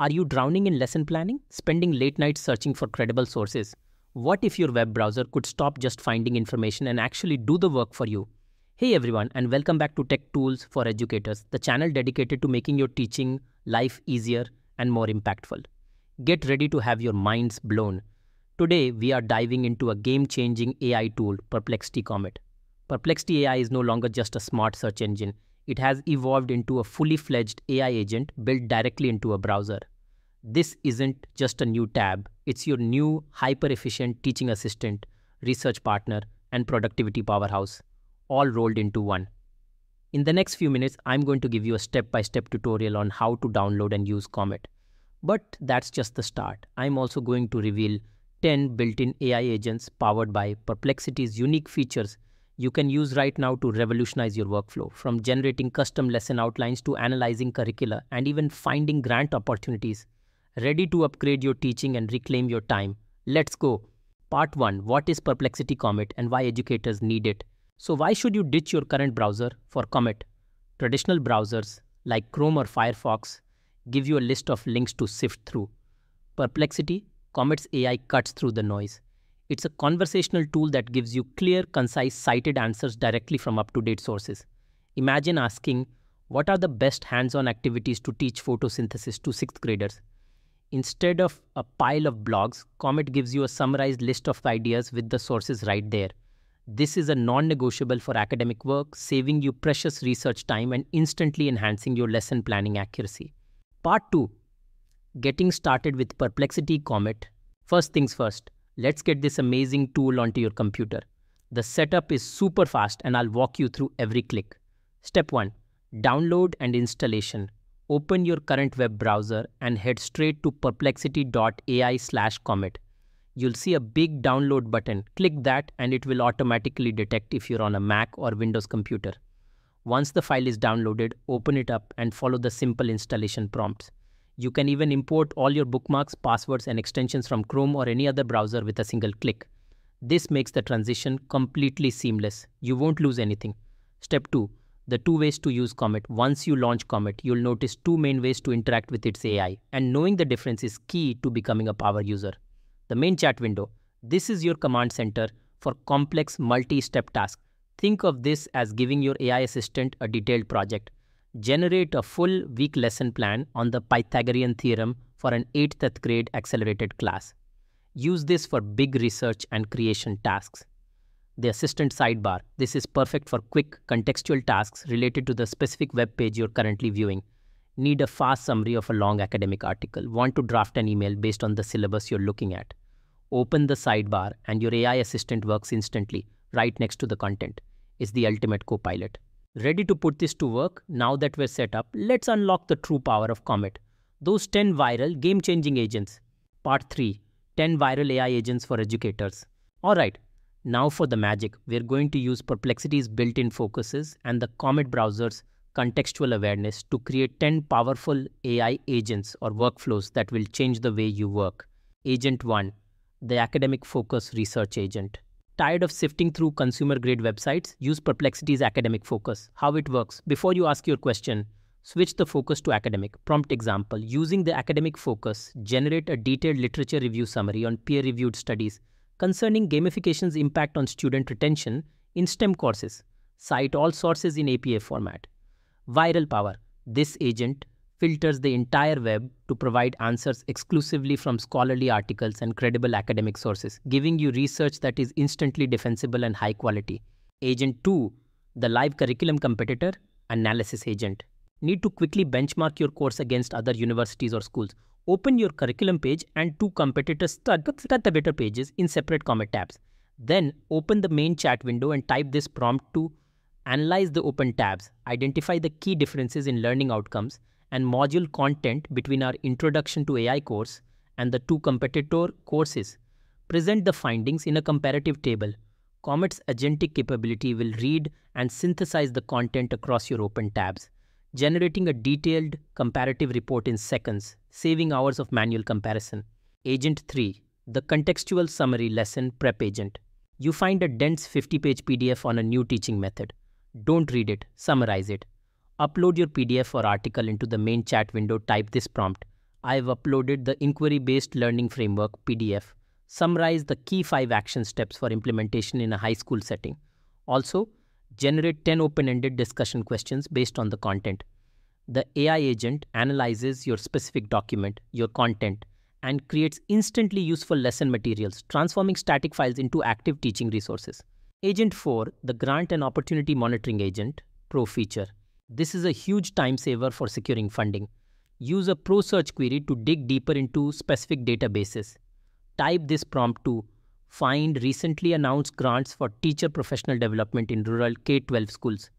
Are you drowning in lesson planning, spending late nights searching for credible sources? What if your web browser could stop just finding information and actually do the work for you? Hey everyone, and welcome back to Tech Tools for Educators, the channel dedicated to making your teaching life easier and more impactful. Get ready to have your minds blown. Today, we are diving into a game changing AI tool, Perplexity Comet. Perplexity AI is no longer just a smart search engine, it has evolved into a fully fledged AI agent built directly into a browser. This isn't just a new tab, it's your new hyper efficient teaching assistant, research partner, and productivity powerhouse, all rolled into one. In the next few minutes, I'm going to give you a step by step tutorial on how to download and use Comet. But that's just the start. I'm also going to reveal 10 built in AI agents powered by Perplexity's unique features you can use right now to revolutionize your workflow, from generating custom lesson outlines to analyzing curricula and even finding grant opportunities. Ready to upgrade your teaching and reclaim your time? Let's go. Part 1 What is Perplexity Comet and why educators need it? So, why should you ditch your current browser for Comet? Traditional browsers like Chrome or Firefox give you a list of links to sift through. Perplexity, Comet's AI cuts through the noise. It's a conversational tool that gives you clear, concise, cited answers directly from up to date sources. Imagine asking, What are the best hands on activities to teach photosynthesis to sixth graders? Instead of a pile of blogs, Comet gives you a summarized list of ideas with the sources right there. This is a non negotiable for academic work, saving you precious research time and instantly enhancing your lesson planning accuracy. Part 2 Getting started with Perplexity Comet. First things first, Let's get this amazing tool onto your computer. The setup is super fast and I'll walk you through every click. Step 1. Download and installation. Open your current web browser and head straight to perplexity.ai slash comet. You'll see a big download button. Click that and it will automatically detect if you're on a Mac or Windows computer. Once the file is downloaded, open it up and follow the simple installation prompts. You can even import all your bookmarks, passwords, and extensions from Chrome or any other browser with a single click. This makes the transition completely seamless. You won't lose anything. Step 2. The two ways to use Comet. Once you launch Comet, you'll notice two main ways to interact with its AI, and knowing the difference is key to becoming a power user. The main chat window. This is your command center for complex multi-step tasks. Think of this as giving your AI assistant a detailed project generate a full week lesson plan on the Pythagorean theorem for an 8th grade accelerated class. Use this for big research and creation tasks. The assistant sidebar. This is perfect for quick contextual tasks related to the specific web page you're currently viewing. Need a fast summary of a long academic article. Want to draft an email based on the syllabus you're looking at. Open the sidebar and your AI assistant works instantly right next to the content. It's the ultimate co-pilot. Ready to put this to work? Now that we're set up, let's unlock the true power of Comet. Those 10 viral, game changing agents. Part 3 10 viral AI agents for educators. Alright, now for the magic. We're going to use Perplexity's built in focuses and the Comet browser's contextual awareness to create 10 powerful AI agents or workflows that will change the way you work. Agent 1 The Academic Focus Research Agent. Tired of sifting through consumer grade websites? Use Perplexity's academic focus. How it works. Before you ask your question, switch the focus to academic. Prompt example Using the academic focus, generate a detailed literature review summary on peer reviewed studies concerning gamification's impact on student retention in STEM courses. Cite all sources in APA format. Viral power. This agent filters the entire web to provide answers exclusively from scholarly articles and credible academic sources, giving you research that is instantly defensible and high quality. Agent 2, the live curriculum competitor, analysis agent. Need to quickly benchmark your course against other universities or schools. Open your curriculum page and two competitors start the better pages in separate Comet tabs. Then open the main chat window and type this prompt to analyze the open tabs, identify the key differences in learning outcomes, and module content between our Introduction to AI course and the two competitor courses. Present the findings in a comparative table. Comet's agentic capability will read and synthesize the content across your open tabs, generating a detailed comparative report in seconds, saving hours of manual comparison. Agent 3, the contextual summary lesson prep agent. You find a dense 50 page PDF on a new teaching method. Don't read it, summarize it. Upload your PDF or article into the main chat window, type this prompt. I've uploaded the Inquiry Based Learning Framework PDF, summarize the key five action steps for implementation in a high school setting. Also, generate 10 open ended discussion questions based on the content. The AI agent analyzes your specific document, your content, and creates instantly useful lesson materials, transforming static files into active teaching resources. Agent 4, the Grant and Opportunity Monitoring Agent, Pro feature. This is a huge time saver for securing funding. Use a Pro search query to dig deeper into specific databases. Type this prompt to find recently announced grants for teacher professional development in rural K 12 schools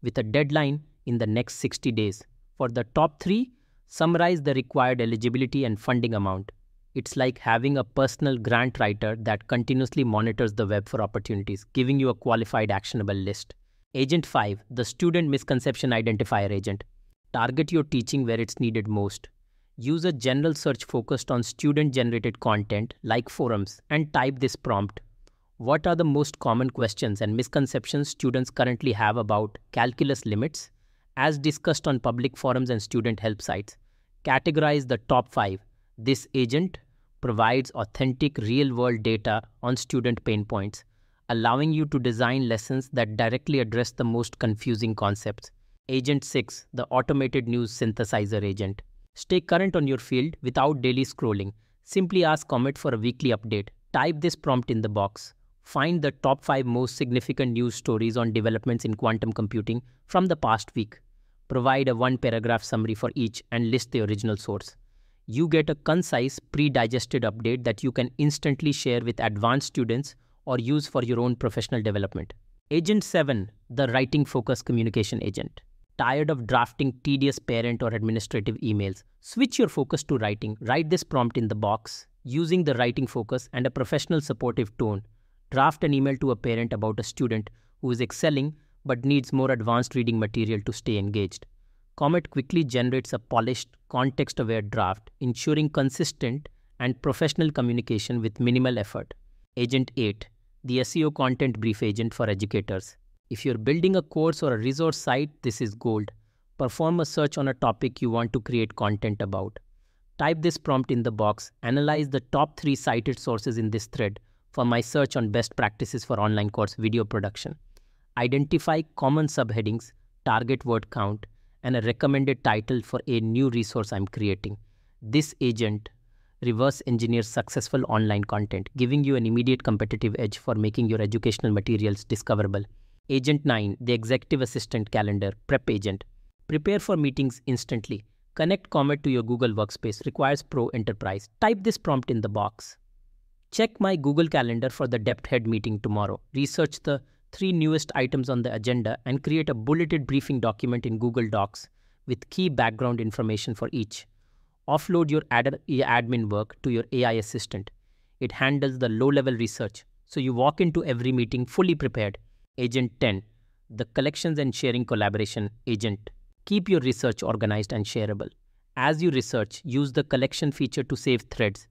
with a deadline in the next 60 days. For the top three, summarize the required eligibility and funding amount. It's like having a personal grant writer that continuously monitors the web for opportunities, giving you a qualified actionable list. Agent 5, the Student Misconception Identifier Agent. Target your teaching where it's needed most. Use a general search focused on student generated content like forums and type this prompt. What are the most common questions and misconceptions students currently have about calculus limits, as discussed on public forums and student help sites? Categorize the top five. This agent provides authentic real world data on student pain points, allowing you to design lessons that directly address the most confusing concepts. Agent 6, the automated news synthesizer agent. Stay current on your field without daily scrolling. Simply ask Comet for a weekly update. Type this prompt in the box. Find the top 5 most significant news stories on developments in quantum computing from the past week. Provide a one paragraph summary for each and list the original source. You get a concise, pre digested update that you can instantly share with advanced students or use for your own professional development. Agent 7, the Writing Focus Communication Agent. Tired of drafting tedious parent or administrative emails? Switch your focus to writing. Write this prompt in the box. Using the writing focus and a professional supportive tone, draft an email to a parent about a student who is excelling but needs more advanced reading material to stay engaged. Comet quickly generates a polished, context aware draft, ensuring consistent and professional communication with minimal effort. Agent 8 the SEO content brief agent for educators. If you're building a course or a resource site, this is gold. Perform a search on a topic you want to create content about. Type this prompt in the box, analyze the top three cited sources in this thread for my search on best practices for online course video production. Identify common subheadings, target word count, and a recommended title for a new resource I'm creating. This agent reverse engineers successful online content, giving you an immediate competitive edge for making your educational materials discoverable. Agent 9, the Executive Assistant Calendar, Prep Agent. Prepare for meetings instantly. Connect Comet to your Google Workspace requires Pro Enterprise. Type this prompt in the box. Check my Google Calendar for the depth head meeting tomorrow. Research the three newest items on the agenda and create a bulleted briefing document in Google Docs with key background information for each offload your ad- admin work to your AI assistant. It handles the low level research, so you walk into every meeting fully prepared. Agent 10, the collections and sharing collaboration agent. Keep your research organized and shareable. As you research, use the collection feature to save threads.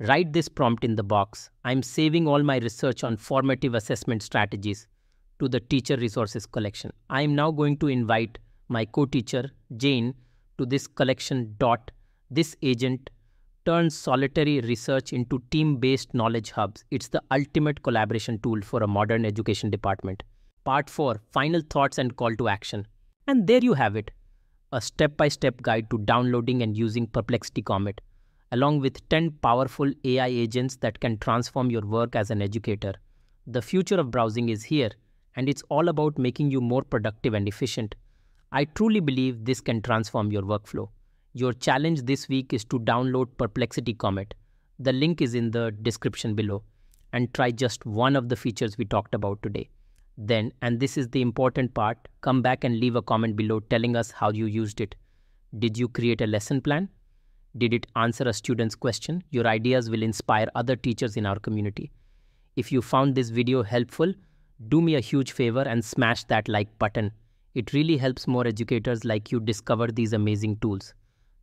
Write this prompt in the box. I'm saving all my research on formative assessment strategies to the teacher resources collection. I am now going to invite my co-teacher, Jane, to this collection dot this agent turns solitary research into team-based knowledge hubs. It's the ultimate collaboration tool for a modern education department. Part 4, Final Thoughts and Call to Action. And there you have it, a step-by-step -step guide to downloading and using Perplexity Comet, along with 10 powerful AI agents that can transform your work as an educator. The future of browsing is here, and it's all about making you more productive and efficient. I truly believe this can transform your workflow. Your challenge this week is to download Perplexity Comet. The link is in the description below and try just one of the features we talked about today. Then, and this is the important part, come back and leave a comment below telling us how you used it. Did you create a lesson plan? Did it answer a student's question? Your ideas will inspire other teachers in our community. If you found this video helpful, do me a huge favor and smash that like button. It really helps more educators like you discover these amazing tools.